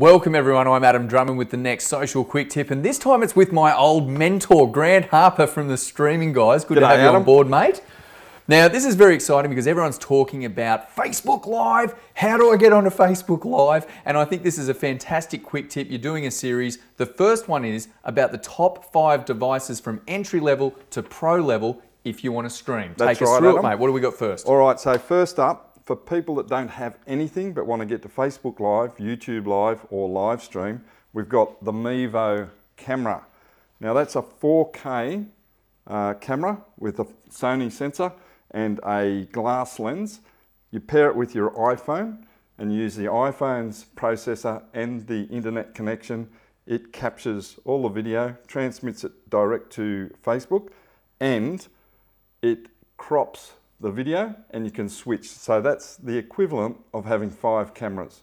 Welcome everyone, I'm Adam Drummond with the next social quick tip and this time it's with my old mentor Grant Harper from the Streaming Guys. Good G'day, to have you Adam. on board mate. Now this is very exciting because everyone's talking about Facebook Live, how do I get onto Facebook Live? And I think this is a fantastic quick tip. You're doing a series. The first one is about the top five devices from entry level to pro level if you want to stream. That's Take us right, through it mate. What do we got first? All right, so first up, for people that don't have anything but want to get to Facebook Live, YouTube Live, or live stream, we've got the Mevo camera. Now that's a 4K uh, camera with a Sony sensor and a glass lens. You pair it with your iPhone and use the iPhone's processor and the internet connection. It captures all the video, transmits it direct to Facebook, and it crops the video and you can switch. So that's the equivalent of having five cameras.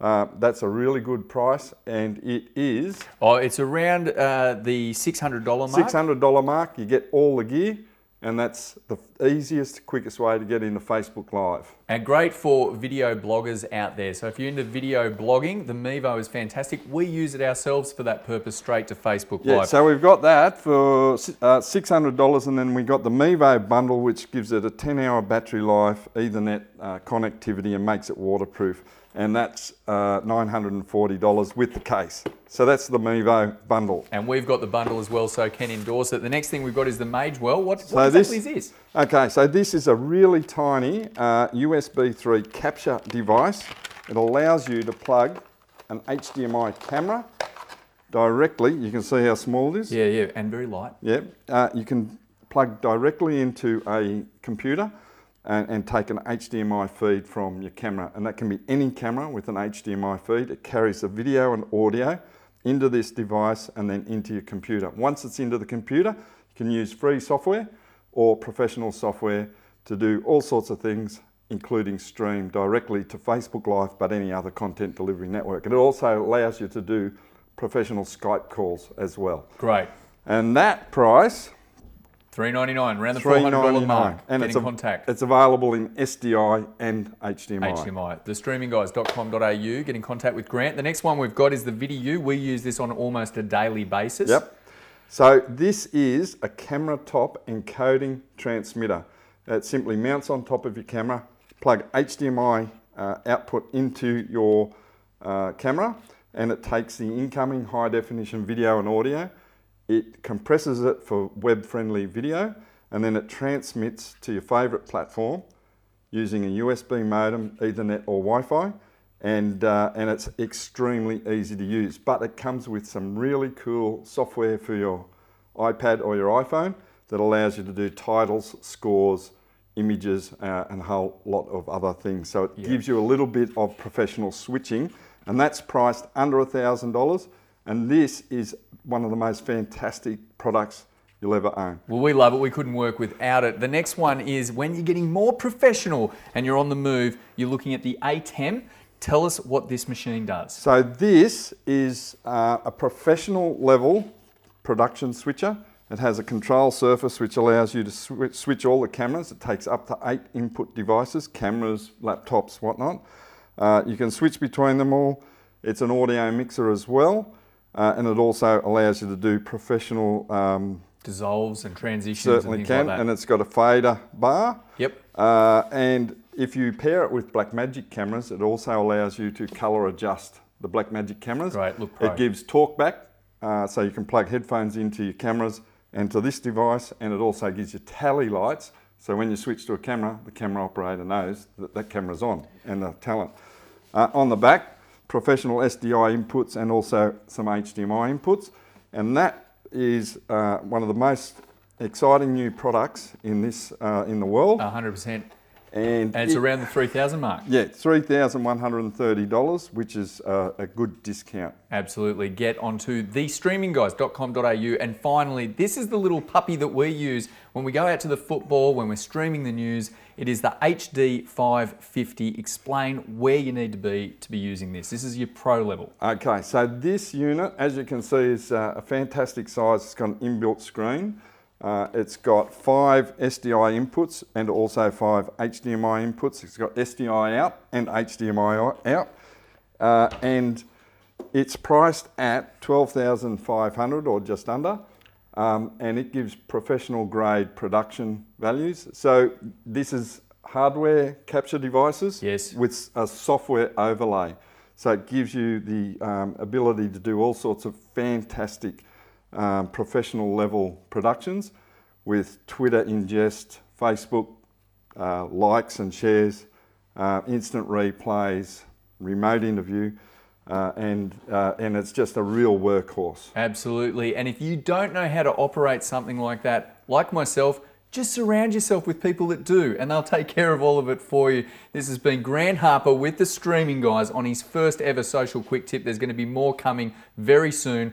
Uh, that's a really good price and it is Oh, it's around uh, the $600 mark. $600 mark. You get all the gear and that's the easiest, quickest way to get into Facebook Live. And great for video bloggers out there. So if you're into video blogging, the Mevo is fantastic. We use it ourselves for that purpose straight to Facebook Yeah, Live. so we've got that for uh, $600 and then we got the Mevo bundle which gives it a 10 hour battery life, Ethernet uh, connectivity and makes it waterproof. And that's uh, $940 with the case. So that's the Mevo bundle. and we've got the bundle as well, so can endorse it. The next thing we've got is the Magewell. What, So what this- exactly is this? Okay, so this is a really tiny uh, USB 3 capture device. It allows you to plug an HDMI camera directly. You can see how small it is. Yeah, yeah, and very light. Yeah, uh, you can plug directly into a computer and, and take an HDMI feed from your camera. And that can be any camera with an HDMI feed. It carries the video and audio into this device and then into your computer. Once it's into the computer, you can use free software or professional software to do all sorts of things, including stream directly to Facebook Live, but any other content delivery network. And it also allows you to do professional Skype calls as well. Great. And that price, Three ninety nine, around the four hundred dollar mark. and Get it's in a- contact. It's available in SDI and HDMI. HDMI. TheStreamingGuys.com.au. Get in contact with Grant. The next one we've got is the VidiU. We use this on almost a daily basis. Yep. So this is a camera top encoding transmitter. It simply mounts on top of your camera. Plug HDMI uh, output into your uh, camera, and it takes the incoming high definition video and audio. It compresses it for web friendly video, and then it transmits to your favorite platform using a USB modem, Ethernet or Wi-Fi, and, uh, and it's extremely easy to use. But it comes with some really cool software for your iPad or your iPhone that allows you to do titles, scores, images, uh, and a whole lot of other things. So it gives you a little bit of professional switching, and that's priced under $1,000. And this is one of the most fantastic products you'll ever own. Well, we love it. We couldn't work without it. The next one is when you're getting more professional and you're on the move, you're looking at the ATEM. Tell us what this machine does. So this is uh, a professional level production switcher. It has a control surface which allows you to switch, switch all the cameras. It takes up to eight input devices, cameras, laptops, whatnot. Uh, you can switch between them all. It's an audio mixer as well. Uh, and it also allows you to do professional, um, Dissolves and transitions certainly and can, like and it's got a fader bar. yep. Uh, and if you pair it with Blackmagic cameras, it also allows you to color adjust the Blackmagic cameras. Great, look pro. It gives talkback, uh, so you can plug headphones into your cameras and to this device, and it also gives you tally lights. So when you switch to a camera, the camera operator knows that that camera's on and the talent. Uh, on the back, professional SDI inputs and also some HDMI inputs, and that is uh, one of the most exciting new products in this uh, in the world. 100%. And, And it's it- around the 3,000 mark. yeah, three thousand one hundred and thirty dollars, which is uh, a good discount. Absolutely. Get onto thestreamingguys.com.au. And finally, this is the little puppy that we use when we go out to the football, when we're streaming the news. It is the HD 550. Explain where you need to be to be using this. This is your pro level. Okay, so this unit, as you can see, is uh, a fantastic size. It's got an inbuilt screen. Uh, it's got five SDI inputs and also five HDMI inputs. It's got SDI out and HDMI out. Uh, and It's priced at 12,500 or just under, um, and it gives professional grade production values. So this is hardware capture devices Yes. with a software overlay. So it gives you the um, ability to do all sorts of fantastic um, professional level productions with Twitter ingest, Facebook uh, likes and shares, uh, instant replays, remote interview, uh, and, uh, and it's just a real workhorse. Absolutely. And if you don't know how to operate something like that, like myself, just surround yourself with people that do, and they'll take care of all of it for you. This has been Grant Harper with the Streaming Guys on his first ever social quick tip. There's going to be more coming very soon.